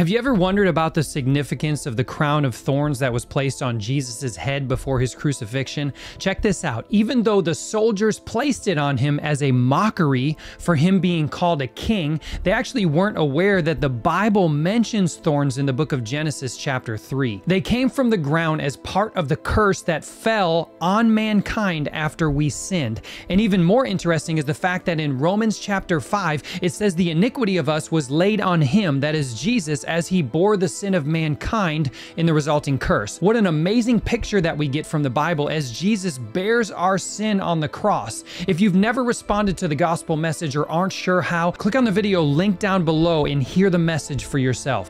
Have you ever wondered about the significance of the crown of thorns that was placed on Jesus' head before his crucifixion? Check this out. Even though the soldiers placed it on him as a mockery for him being called a king, they actually weren't aware that the Bible mentions thorns in the book of Genesis, chapter 3. They came from the ground as part of the curse that fell on mankind after we sinned. And even more interesting is the fact that in Romans chapter 5, it says the iniquity of us was laid on him, that is Jesus as he bore the sin of mankind in the resulting curse. What an amazing picture that we get from the Bible as Jesus bears our sin on the cross. If you've never responded to the gospel message or aren't sure how, click on the video link down below and hear the message for yourself.